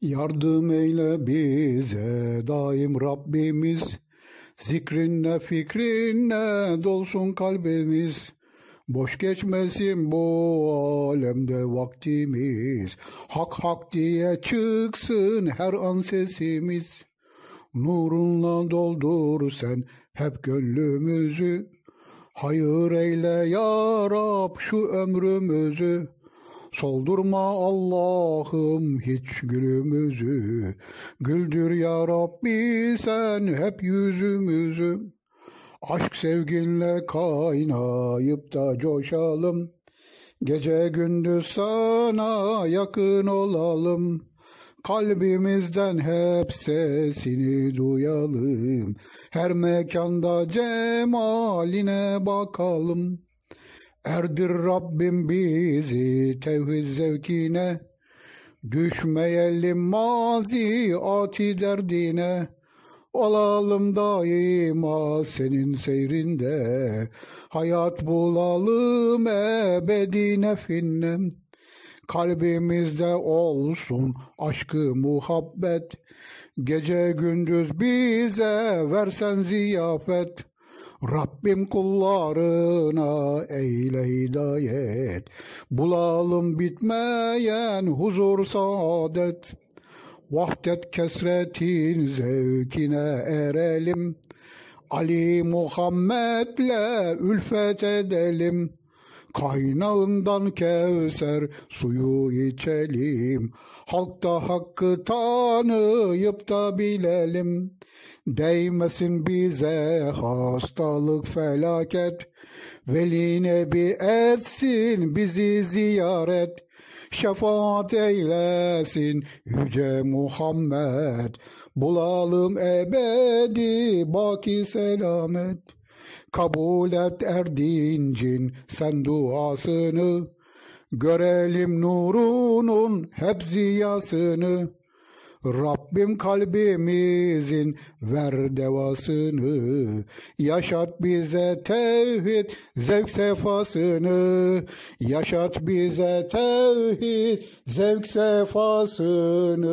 Yardım eyle bize daim Rabbimiz. Zikrinle fikrinle dolsun kalbimiz. Boş geçmesin bu alemde vaktimiz. Hak hak diye çıksın her an sesimiz. Nurunla doldur sen hep gönlümüzü. Hayır eyle ya Rab şu ömrümüzü. Soldurma Allah'ım hiç gülümüzü. Güldür ya Rabbi sen hep yüzümüzü. Aşk sevginle kaynayıp da coşalım. Gece gündüz sana yakın olalım. Kalbimizden hep sesini duyalım. Her mekanda cemaline bakalım. Erdir Rabbim bizi tevhid zevkine. Düşmeyelim mazi ati derdine. Olalım daima senin seyrinde. Hayat bulalım ebedi nefinne. Kalbimizde olsun aşkı muhabbet. Gece gündüz bize versen ziyafet. Rabbim kullarına eyle hidayet. Bulalım bitmeyen huzur saadet. Vahdet kesretin zevkine erelim. Ali Muhammed'le ülfet edelim. Kaynağından Kevser suyu içelim. Halkta hakkı tanıyıp da bilelim. Değmesin bize hastalık felaket. Veli Nebi etsin bizi ziyaret. Şefaat eylesin Yüce Muhammed. Bulalım ebedi baki selamet. Kabul et erdincin sen duasını. Görelim nurunun hep ziyasını. Rabbim kalbimizin ver devasını, yaşat bize tevhid zevk sefasını, yaşat bize tevhid zevk sefasını.